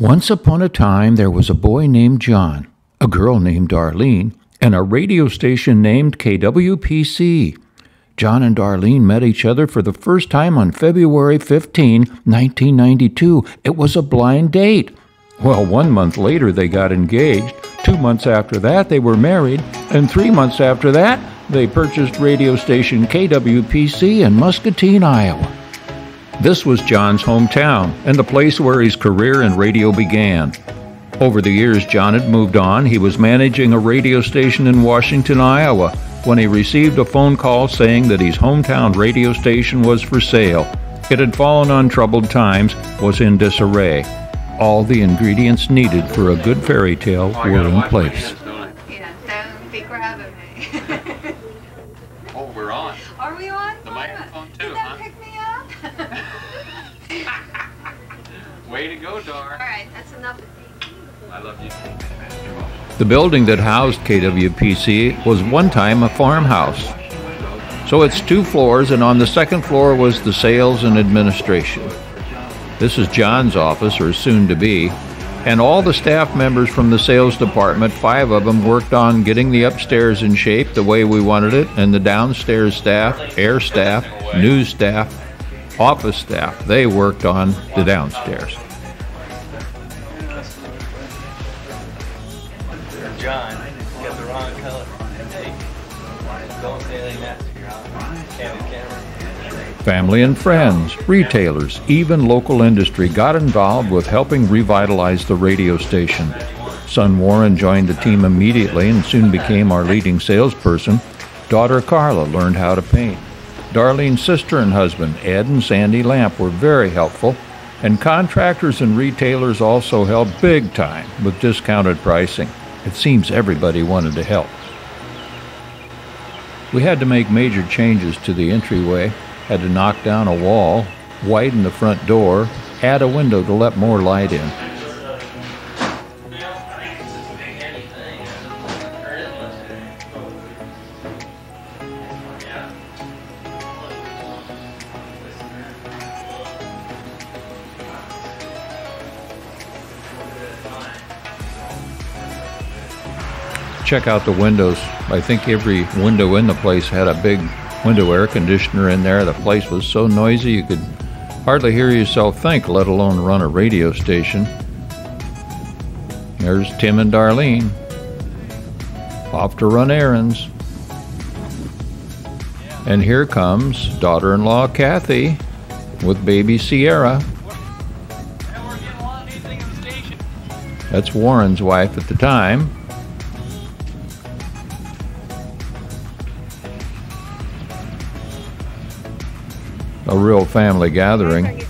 Once upon a time, there was a boy named John, a girl named Darlene, and a radio station named KWPC. John and Darlene met each other for the first time on February 15, 1992. It was a blind date. Well, one month later, they got engaged. Two months after that, they were married. And three months after that, they purchased radio station KWPC in Muscatine, Iowa. This was John's hometown and the place where his career in radio began. Over the years, John had moved on. He was managing a radio station in Washington, Iowa, when he received a phone call saying that his hometown radio station was for sale. It had fallen on troubled times, was in disarray. All the ingredients needed for a good fairy tale were in place. Yeah, don't be grabbing me. Oh, we're on. Are we on? The microphone too, Did that huh? pick me up? Way to go, Dar. All right, that's enough of me. I love you. The building that housed KWPC was one time a farmhouse. So it's two floors, and on the second floor was the sales and administration. This is John's office, or soon to be, and all the staff members from the sales department, five of them, worked on getting the upstairs in shape the way we wanted it, and the downstairs staff, air staff, news staff, office staff, they worked on the downstairs. The wrong color. Family and friends, retailers, even local industry got involved with helping revitalize the radio station. Son Warren joined the team immediately and soon became our leading salesperson. Daughter Carla learned how to paint. Darlene's sister and husband, Ed and Sandy Lamp, were very helpful, and contractors and retailers also helped big time with discounted pricing. It seems everybody wanted to help. We had to make major changes to the entryway, had to knock down a wall, widen the front door, add a window to let more light in. Check out the windows. I think every window in the place had a big window air conditioner in there. The place was so noisy you could hardly hear yourself think, let alone run a radio station. There's Tim and Darlene. Off to run errands. And here comes daughter in law Kathy with baby Sierra. That's Warren's wife at the time. A real family gathering.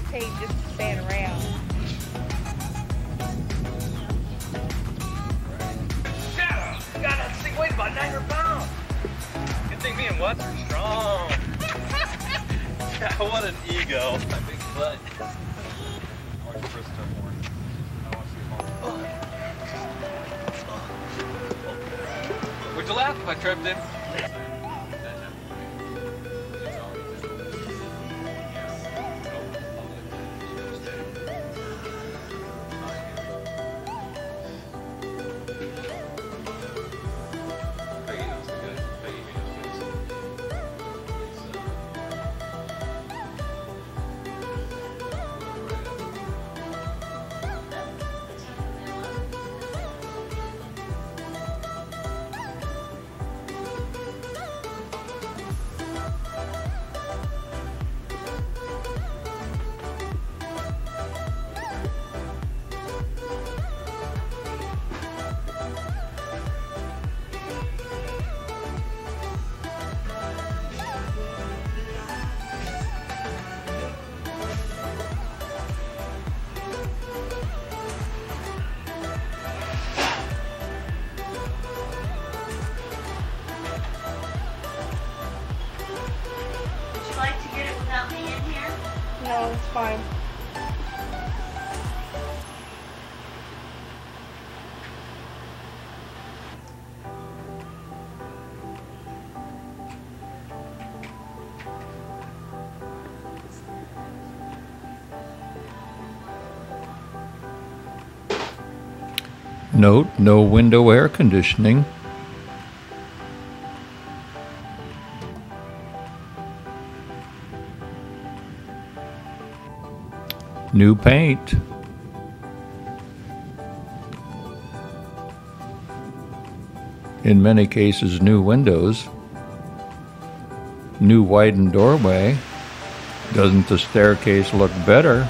Note no window air conditioning. New paint. In many cases, new windows. New widened doorway. Doesn't the staircase look better?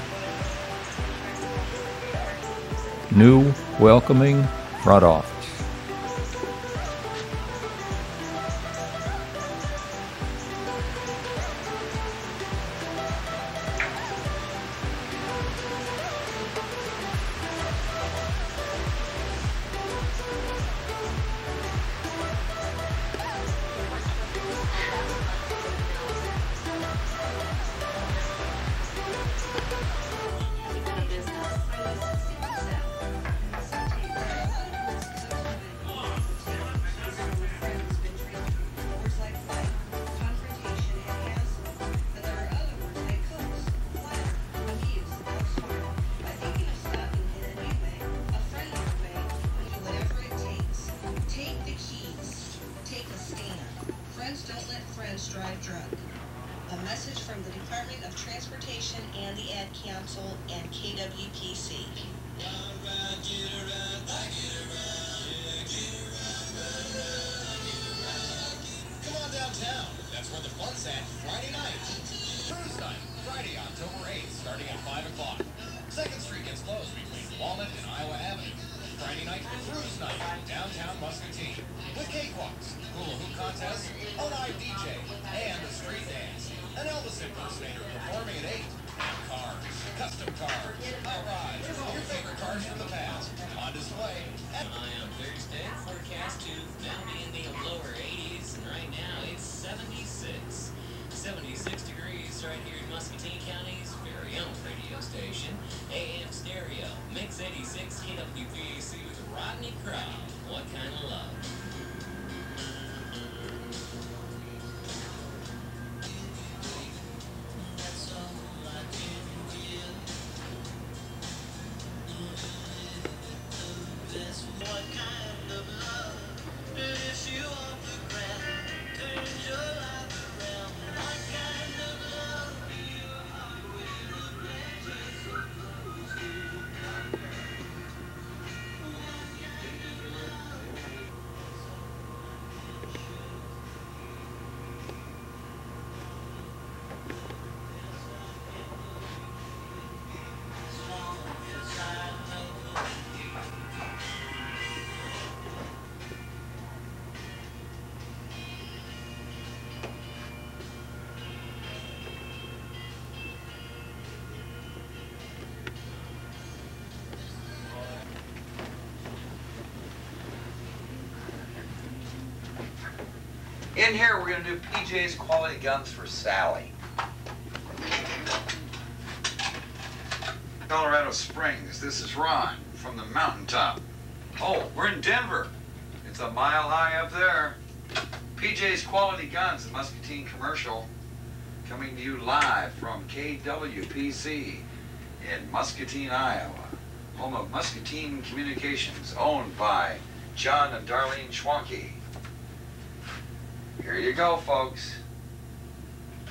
New welcoming front office. Drunk. A message from the Department of Transportation and the Ad Council and KWPC. Come on downtown. That's where the fun's at Friday night. Night, Friday, October 8th, starting at 5 o'clock. Second Street gets closed between Walnut and Iowa Avenue. Friday night, cruise night, downtown Muscatine. With cakewalks, hula hoop contests, live DJ, 1986 KWPAC with Rodney Crowell. What kind of love? In here, we're going to do PJ's Quality Guns for Sally. Colorado Springs, this is Ron from the mountaintop. Oh, we're in Denver. It's a mile high up there. PJ's Quality Guns, the Muscatine commercial, coming to you live from KWPC in Muscatine, Iowa, home of Muscatine Communications, owned by John and Darlene Schwandke. Here you go, folks.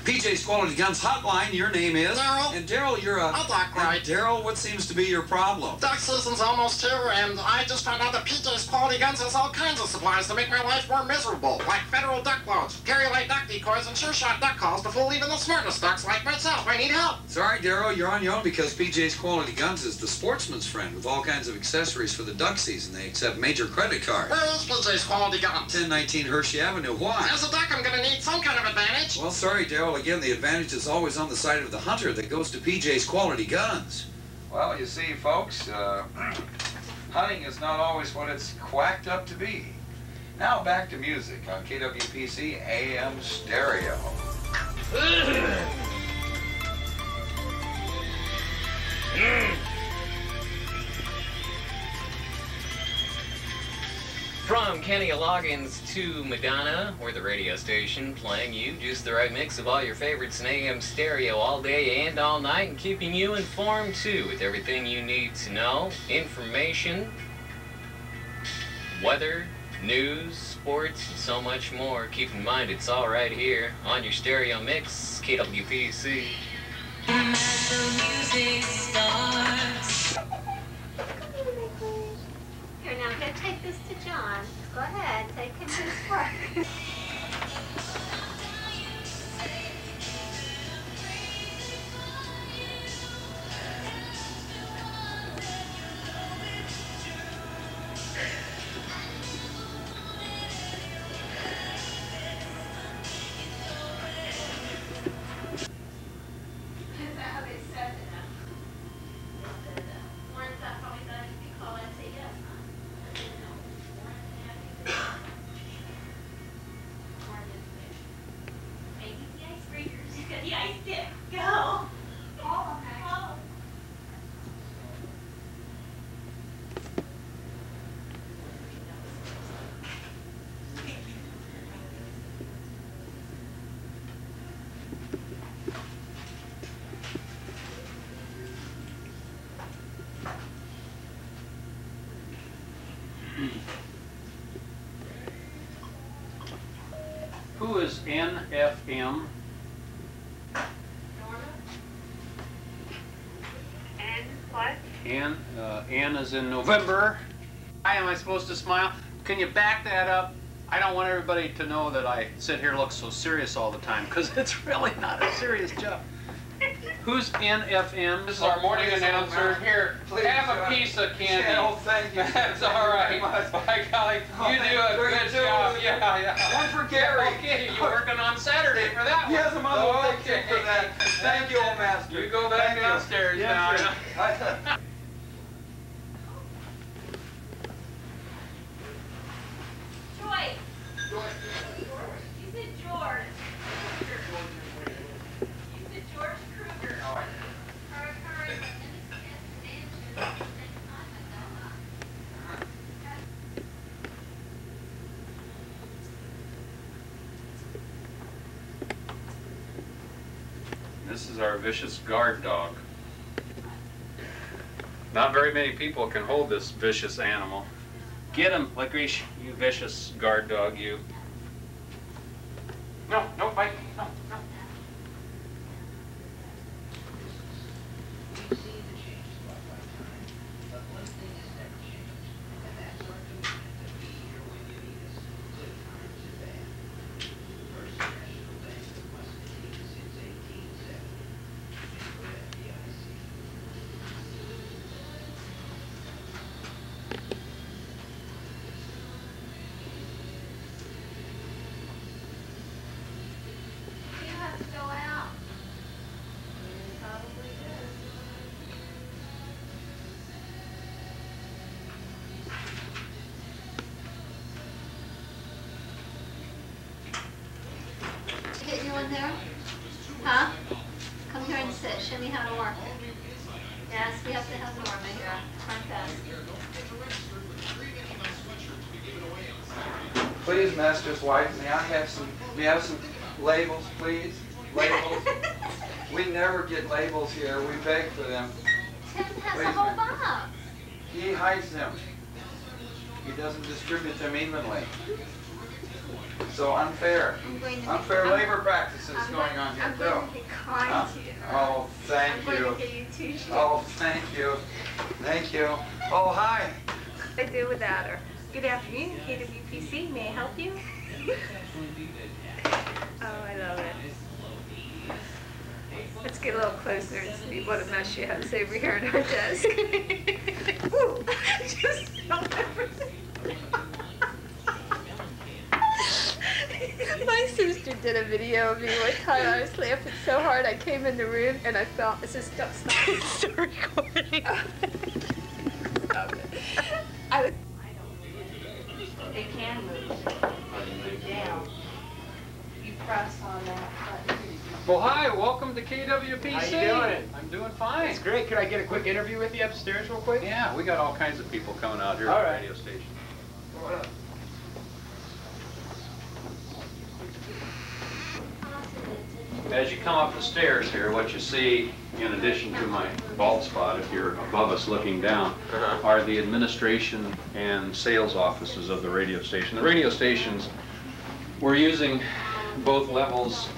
PJ's Quality Guns Hotline, your name is? Daryl. And Daryl, you're a... Duck, right. Daryl, what seems to be your problem? Duck season's almost here, and I just found out that PJ's Quality Guns has all kinds of supplies to make my life more miserable, like federal duck loads, Carry-Lite duck decoys, and sure shot duck calls to fool even the smartest ducks like myself. I need help. Sorry, Daryl, you're on your own because PJ's Quality Guns is the sportsman's friend with all kinds of accessories for the duck season. They accept major credit cards. Where is PJ's Quality Guns? 1019 Hershey Avenue. Why? As a duck, I'm gonna need some kind of advantage. Well, sorry, Daryl. Again, the advantage is always on the side of the hunter that goes to PJ's Quality Guns. Well, you see, folks, uh, hunting is not always what it's quacked up to be. Now back to music on KWPC AM Stereo. From Kenny Loggins to Madonna, we're the radio station playing you just the right mix of all your favorites in AM stereo all day and all night and keeping you informed too with everything you need to know. Information weather, news, sports, and so much more. Keep in mind, it's all right here on your stereo mix, KWPC. Him to his work. Who is NFM? And what? N, uh, N is in November. Why am I supposed to smile? Can you back that up? I don't want everybody to know that I sit here look so serious all the time, because it's really not a serious job. Who's NFM? This is our morning please, announcer. Here, Please, have a uh, piece of candy. yeah, oh, thank you. That's Thank all you right. By golly, Oh, you do you. a good job. Yeah, yeah. One for Gary. Okay, you're working on Saturday for that one. Yes, I'm on Okay. for that. Thank you, old master. You go back Thank you. downstairs Yes, now. sir. I- Joyce! You said George. You said George Kruger. Current, current, expansion, This is our vicious guard dog. Not very many people can hold this vicious animal. Get him, Licorice, you vicious guard dog, you. No, no, bite, no, no. You have to go out. Probably does. In there? Huh? Come here and sit. Show me how to work. Yes, we have to have Norma here. Front desk. Please, Master's wife, may I have some, may I have some labels, please? Labels? We never get labels here, we beg for them. Tim has Please, a whole box. He hides them. He doesn't distribute them evenly. So unfair, I'm unfair I'm- labor practices I'm going on here I'm too. Oh, going to be kind Huh? to you. Oh, I'm thank going you. you. Oh, thank you. Thank you. Oh, hi. I do without her. Good afternoon, KWPC. May I help you? oh, I love it. Let's get a little closer and see what a mess she has over here on her desk. Just spilled everything. My sister did a video of me one time. I was laughing so hard I came in the room and I felt this is stop stop stop recording. Stop it. I was It can move. Down. You press on that button. Well, hi, welcome to KWPC. How you doing? I'm doing fine. It's great. Could I get a quick interview with you upstairs real quick? Yeah, we got all kinds of people coming out here All at the radio station. As you come up the stairs here, what you see, in addition to my bald spot, if you're above us looking down, Uh-huh. are the administration and sales offices of the radio station. The radio stations, we're using both levels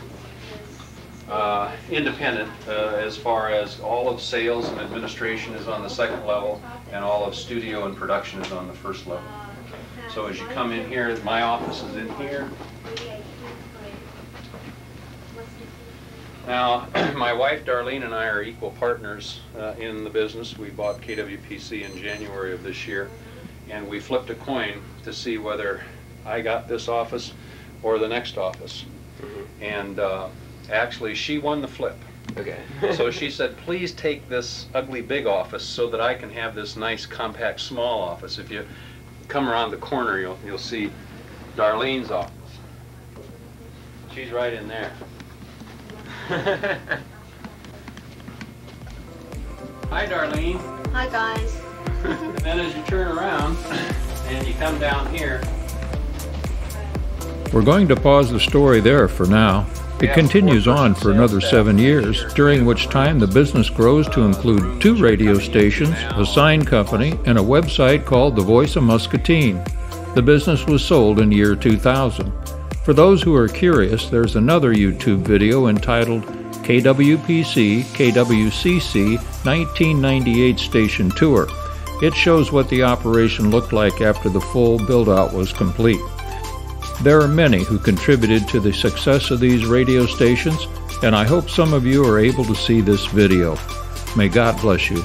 uh, independent uh, as far as all of sales and administration is on the second level, and all of studio and production is on the first level. So as you come in here, my office is in here. Now, my wife Darlene and I are equal partners uh, in the business. We bought KWPC in January of this year, and we flipped a coin to see whether I got this office or the next office. And uh, actually, she won the flip. Okay. so she said, please take this ugly big office so that I can have this nice compact small office. If you come around the corner, you'll, you'll see Darlene's office. She's right in there. Hi, Darlene. Hi, guys. And then as you turn around and you come down here, We're going to pause the story there for now. It continues on for another seven years, during which time the business grows to include two radio stations, a sign company, and a website called The Voice of Muscatine. The business was sold in year 2000. For those who are curious, there's another YouTube video entitled KWPC KWCC 1998 Station Tour. It shows what the operation looked like after the full build out was complete. There are many who contributed to the success of these radio stations, and I hope some of you are able to see this video. May God bless you.